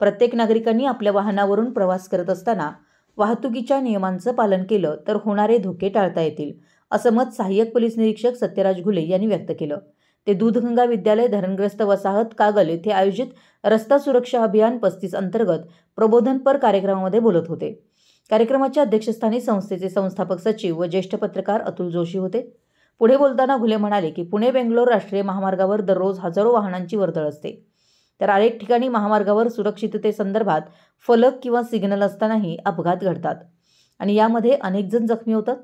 प्रत्येक नागरिकांनी आपल्या वाहनावरून प्रवास करत असताना वाहतुकीच्या नियमांचं पालन केलं तर होणारे धोके टाळता येतील असं मत सहाय्यक पोलीस निरीक्षक सत्यराज घुले यांनी व्यक्त केलं. ते दूधगंगा विद्यालय धरणग्रस्त वसाहत कागल येथे आयोजित रस्ता सुरक्षा अभियान पस्तीस अंतर्गत प्रबोधनपर कार्यक्रमामध्ये बोलत होते. कार्यक्रमाच्या अध्यक्षस्थानी संस्थेचे संस्थापक सचिव व ज्येष्ठ पत्रकार अतुल जोशी होते. पुढे बोलताना घुले म्हणाले की पुणे बेंगलोर राष्ट्रीय महामार्गावर दररोज हजारो वाहनांची वर्दळ असते. तर अनेक ठिकाणी महामार्गावर सुरक्षिततेसंदर्भात फलक किंवा सिग्नल असतानाही अपघात घडतात. आणि यामध्ये अनेकजण जखमी होतात.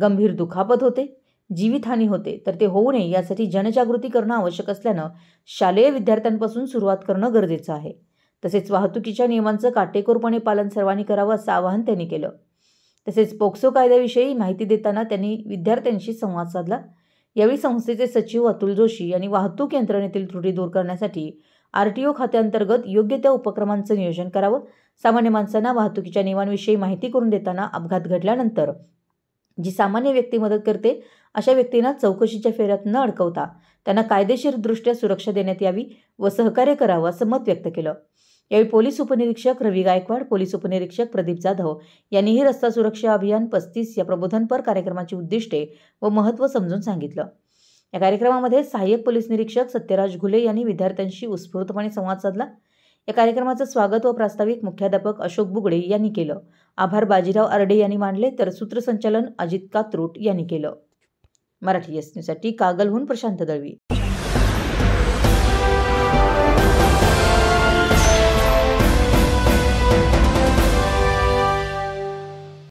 गंभीर दुखापत होते. जीवितहानी होते. तर ते होऊ नये यासाठी जनजागृती करणं आवश्यक असल्यानं शालेय विद्यार्थ्यांपासून सुरुवात करणं गरजेचं आहे. तसेच वाहतुकीच्या नियमांचं काटेकोरपणे पालन सर्वांनी करावं असं आवाहन त्यांनी केलं. तसेच पोक्सो कायद्याविषयी माहिती देताना त्यांनी विद्यार्थ्यांशी संवाद साधला. यावेळी संस्थेचे सचिव अतुल जोशी यांनी वाहतूक यंत्रणेतील त्रुटी दूर करण्यासाठी आर टी ओ खात्याअंतर्गत योग्य त्या उपक्रमांचं नियोजन करावं. सामान्य माणसांना वाहतुकीच्या नियमांविषयी माहिती करून देताना अपघात घडल्यानंतर जी सामान्य व्यक्ती मदत करते अशा व्यक्तींना चौकशीच्या फेऱ्यात न अडकवता त्यांना कायदेशीरदृष्ट्या सुरक्षा देण्यात यावी व सहकार्य करावं असं मत व्यक्त केलं. यावेळी पोलीस उपनिरीक्षक रवी गायकवाड पोलीस उपनिरीक्षक प्रदीप जाधव यांनीही रस्ता सुरक्षा अभियान पस्तीस या प्रबोधनपर कार्यक्रमाची उद्दिष्टे व महत्त्व समजून सांगितलं. या कार्यक्रमामध्ये सहाय्यक पोलीस निरीक्षक सत्यराज घुले यांनी विद्यार्थ्यांशी उत्स्फूर्तपणे संवाद साधला. या कार्यक्रमाचं स्वागत व प्रास्ताविक मुख्याध्यापक अशोक बुगडे यांनी केलं. आभार बाजीराव आरडे यांनी मांडले तर सूत्रसंचालन अजित कात्रोट यांनी केलं. मराठी एस न्यूजसाठी कागलहून प्रशांत दळवी.